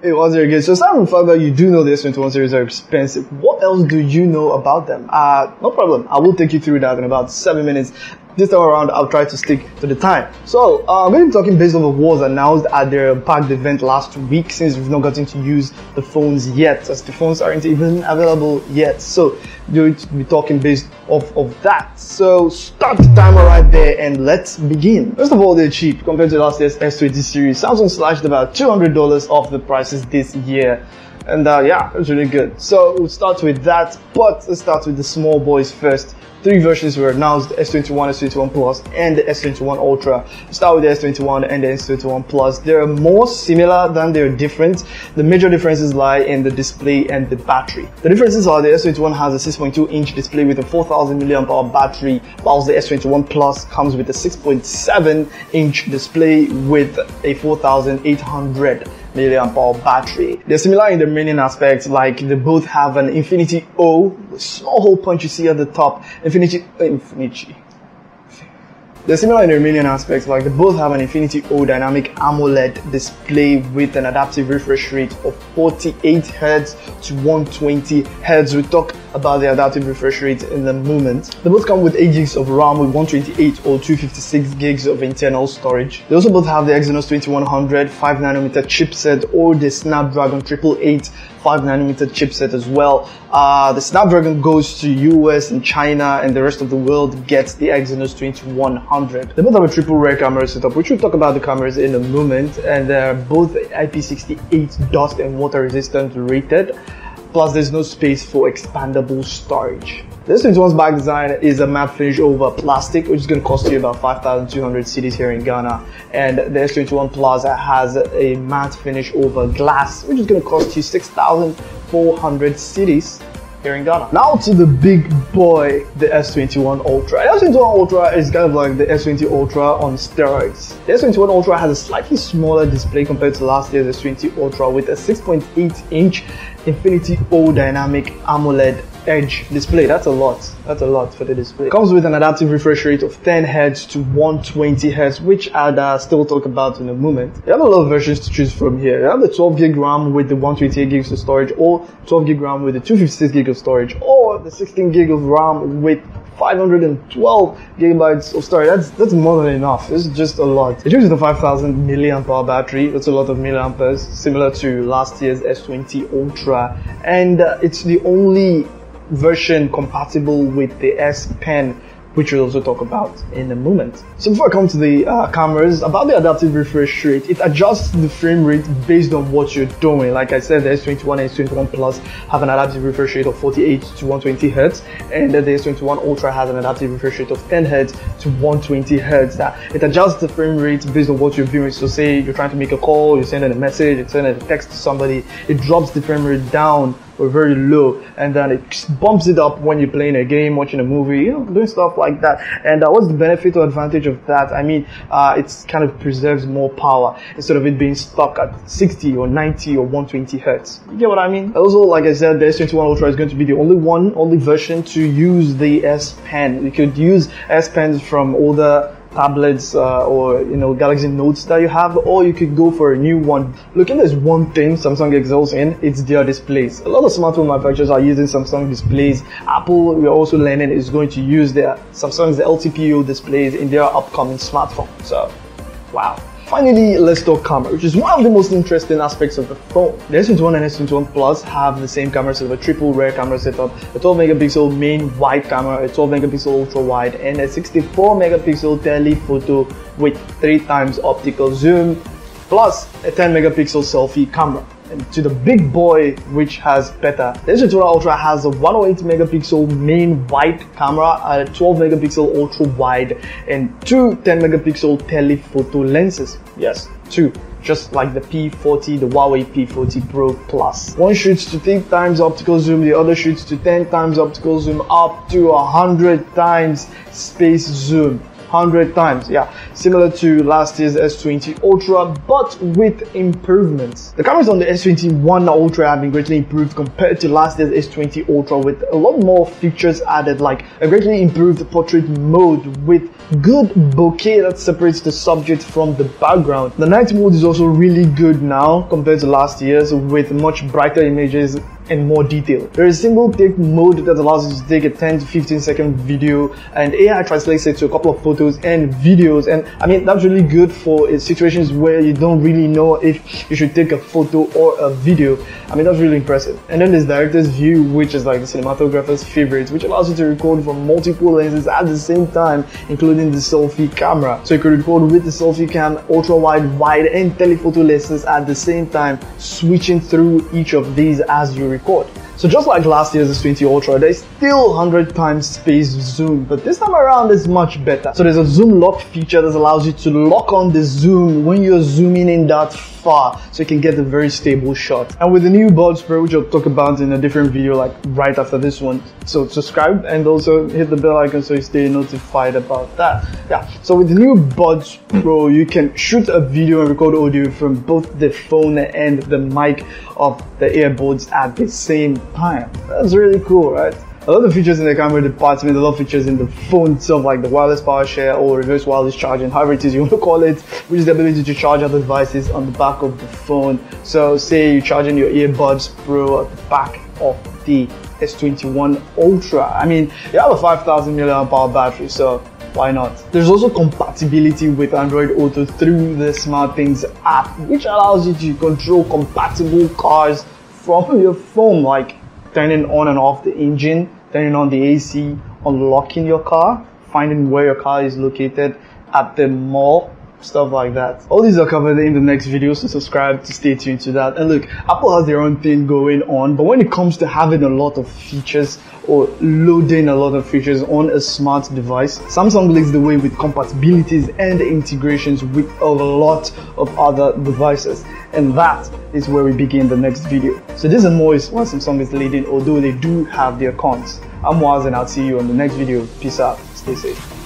Hey, what's your good? So aside from the fact that you do know the S21 series are expensive, what else do you know about them? Uh, no problem. I will take you through that in about seven minutes. This time around, I'll try to stick to the time. So, uh, I'm going to be talking based on what was announced at their packed event last week since we've not gotten to use the phones yet, as the phones aren't even available yet. So, we're going to be talking based off of that. So, start the timer right there and let's begin. First of all, they're cheap compared to last year's S20 series. Samsung slashed about $200 off the prices this year. And uh, yeah, it was really good. So we'll start with that, but let's start with the small boys first. Three versions were announced, the S21, S21 Plus, and the S21 Ultra. Start with the S21 and the S21 Plus. They're more similar than they're different. The major differences lie in the display and the battery. The differences are the S21 has a 6.2 inch display with a 4000 mAh battery, whilst the S21 Plus comes with a 6.7 inch display with a 4800 milliamp hour battery. They're similar in the remaining aspects, like they both have an Infinity O, small hole punch you see at the top, Infinity, uh, Infinity, they're similar in the remaining aspects, like they both have an Infinity O dynamic AMOLED display with an adaptive refresh rate of 48 Hz to 120 Hz. We'll talk about the adaptive refresh rate in a moment. They both come with 8 gigs of RAM with 128 or 256 gigs of internal storage. They also both have the Exynos 2100 5nm chipset or the Snapdragon 888 5nm chipset as well. Uh, the Snapdragon goes to US and China and the rest of the world gets the Exynos 2100. They both have a triple rear camera setup, which we'll talk about the cameras in a moment, and they're both IP68 dust and water resistant rated. Plus, there's no space for expandable storage. This 21's back design is a matte finish over plastic, which is going to cost you about 5,200 cedis here in Ghana. And the S21 Plus has a matte finish over glass, which is going to cost you 6,400 cedis here in Ghana. Now to the big boy, the S21 Ultra. The S21 Ultra is kind of like the S20 Ultra on steroids. The S21 Ultra has a slightly smaller display compared to last year's S20 Ultra with a 6.8 inch Infinity O Dynamic AMOLED Edge display. That's a lot. That's a lot for the display. Comes with an adaptive refresh rate of 10 Hz to 120 Hz, which I'll uh, still talk about in a moment. You have a lot of versions to choose from here. You have the 12 gig RAM with the 128 gigs of storage, or 12 gig RAM with the 256 gig of storage, or the 16 gig of RAM with 512 gigabytes of storage. That's that's more than enough. It's just a lot. It uses a 5000 milliamp hour battery. That's a lot of milliamperes, similar to last year's S20 Ultra, and uh, it's the only version compatible with the S Pen which we'll also talk about in a moment. So before I come to the uh, cameras, about the adaptive refresh rate, it adjusts the frame rate based on what you're doing. Like I said, the S21 and S21 Plus have an adaptive refresh rate of 48 to 120 Hz, and the S21 Ultra has an adaptive refresh rate of 10 Hz to 120 Hz. That it adjusts the frame rate based on what you're viewing. So say you're trying to make a call, you're sending a message, you're sending a text to somebody, it drops the frame rate down or very low and then it bumps it up when you're playing a game watching a movie you know doing stuff like that. And uh, what's the benefit or advantage of that? I mean uh, it kind of preserves more power instead of it being stuck at 60 or 90 or 120 hertz. You get what i mean? Also like i said the s21 ultra is going to be the only one only version to use the s pen. You could use s pens from older tablets uh, or you know Galaxy Notes that you have, or you could go for a new one. Look, if there's one thing Samsung excels in, it's their displays. A lot of smartphone manufacturers are using Samsung displays. Apple, we're also learning, is going to use their Samsung's LTPO displays in their upcoming smartphone. So, wow. Finally, let's talk camera, which is one of the most interesting aspects of the phone. The S21 and S21 Plus have the same camera setup, a triple rear camera setup, a 12 megapixel main wide camera, a 12 megapixel ultra wide, and a 64 megapixel telephoto with 3 times optical zoom, plus a 10 megapixel selfie camera to the big boy which has better. The S21 Ultra has a 108 megapixel main wide camera, a 12 megapixel ultra wide, and two 10 megapixel telephoto lenses. Yes, two just like the P40, the Huawei P40 Pro Plus. One shoots to 3 times optical zoom, the other shoots to 10 times optical zoom, up to 100 times space zoom. 100 times. Yeah, similar to last year's S20 Ultra, but with improvements. The cameras on the S21 Ultra have been greatly improved compared to last year's S20 Ultra with a lot more features added like a greatly improved portrait mode with good bokeh that separates the subject from the background. The night mode is also really good now compared to last year's with much brighter images and more detail. There is a single take mode that allows you to take a 10 to 15 second video and AI translates it to a couple of photos and videos and I mean that's really good for uh, situations where you don't really know if you should take a photo or a video. I mean that's really impressive. And then there's director's view which is like the cinematographer's favorite which allows you to record from multiple lenses at the same time including the selfie camera. So you could record with the selfie cam, ultra wide, wide and telephoto lenses at the same time switching through each of these as you record record. So just like last year's S20 Ultra, there's still 100 times space zoom, but this time around it's much better. So there's a zoom lock feature that allows you to lock on the zoom when you're zooming in that far so you can get a very stable shot. And with the new Buds Pro, which I'll talk about in a different video like right after this one. So subscribe and also hit the bell icon so you stay notified about that. Yeah, so with the new Buds Pro, you can shoot a video and record audio from both the phone and the mic of the earbuds at the same time. That's really cool, right? a lot of features in the camera department, a lot of features in the phone itself, like the wireless power share or reverse wireless charging, however it is you want to call it, which is the ability to charge other devices on the back of the phone. So say you're charging your earbuds Pro at the back of the S21 Ultra. I mean, you have a 5000 milliamp hour battery, so why not? There's also compatibility with Android Auto through the SmartThings app, which allows you to control compatible cars from your phone, like turning on and off the engine, turning on the AC, unlocking your car, finding where your car is located at the mall, stuff like that. All these are covered in the next video, so subscribe to stay tuned to that. And look, Apple has their own thing going on, but when it comes to having a lot of features or loading a lot of features on a smart device, Samsung leads the way with compatibilities and integrations with a lot of other devices. And that is where we begin the next video. So this and more is what Samsung is leading, although they do have their cons. I'm Waz and I'll see you on the next video. Peace out. Stay safe.